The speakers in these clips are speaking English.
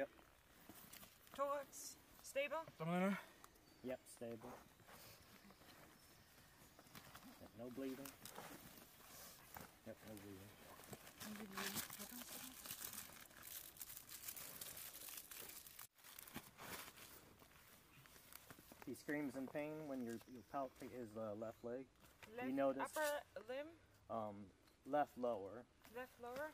Yep. Thorax stable. Dominant. Yep, stable. Yep, no bleeding. Yep, no bleeding. He screams in pain when your your palpate his uh, left leg, Left notice- upper limb, um, left lower. Left lower.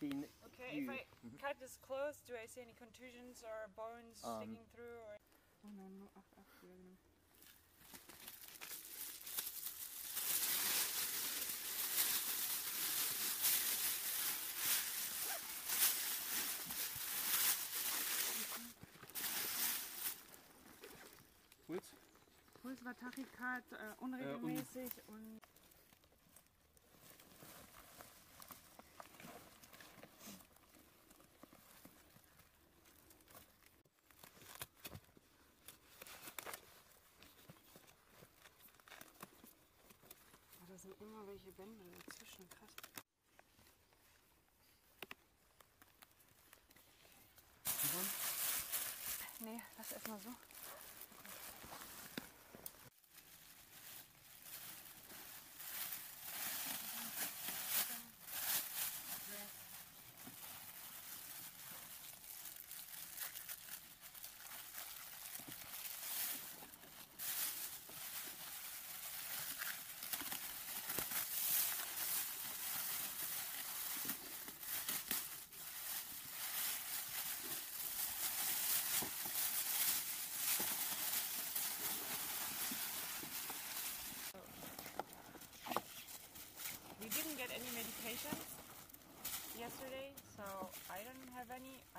He n- Okay, You- if I mhm. cut this close, do I see any contusions or bones Um, sticking through? Or Oh nein, nur 8, 8, ja genau. Puls? Puls war Tachykard, äh, unregelmäßig und Ah, sind immer welche Bänder dazwischen, krass. Nee, lass erstmal so. I don't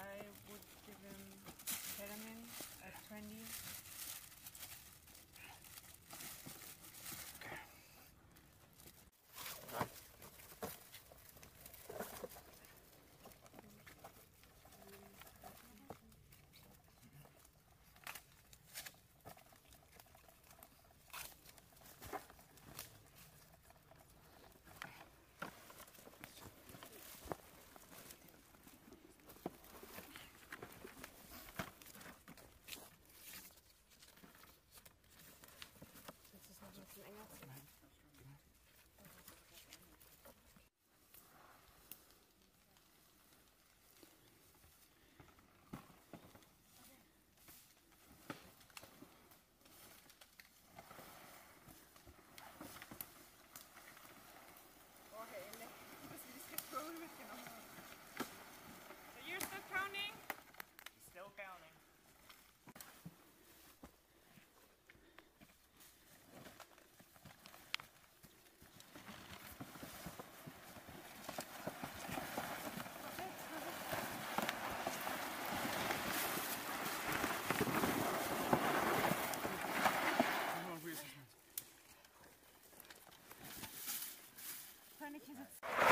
Sitzt. Fucking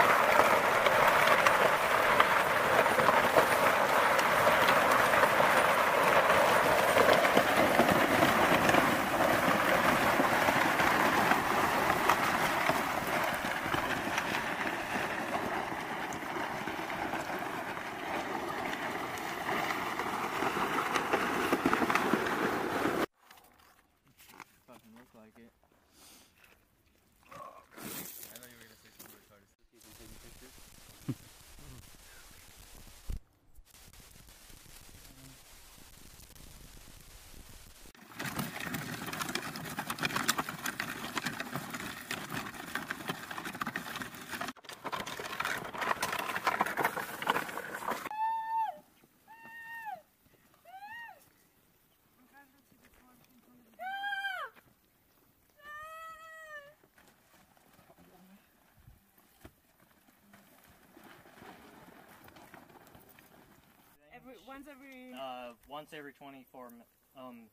Every once every Uh, once every 24 mi- um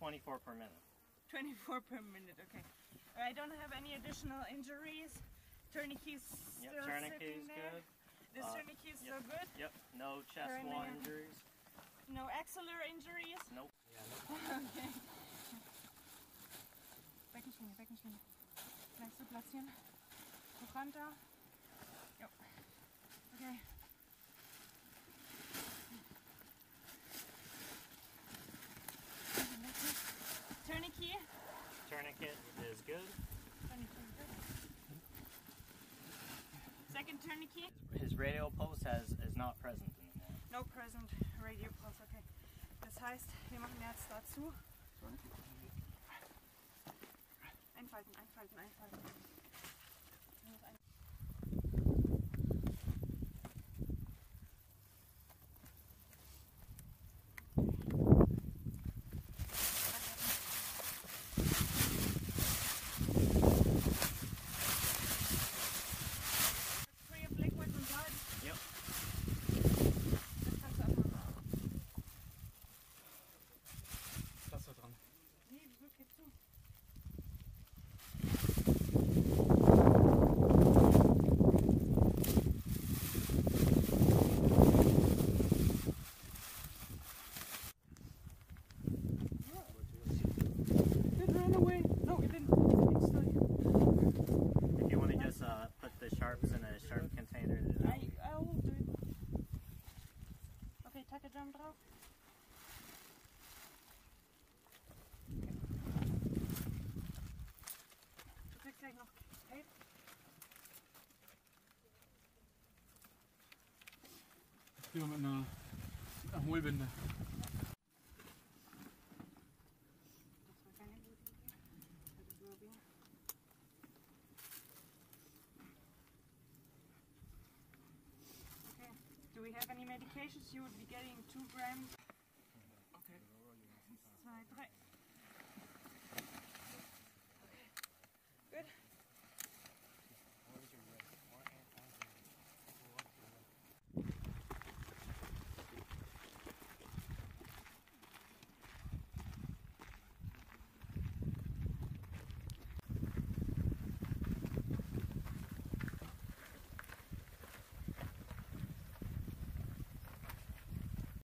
24 per minute. 24 per minute. Okay. I don't have any additional injuries. Tourniquet's Yep, still tourniquet sitting is there. good. This Uh, tourniquet is yep. still good. Yep, no chest Very wall injuries. No axillary injuries. Nope. okay. Beckenschlinge, Beckenschlinge. Gleich so platzieren. Hoch runter. Jo. Okay. Tourniquet? His radial pulse has is not present anymore. No present radial pulse, okay. Das heißt, wir machen jetzt dazu. Einfalten, einfalten, einfalten. Hier mit einer. Okay. Do we have any medications? You would be getting two grams.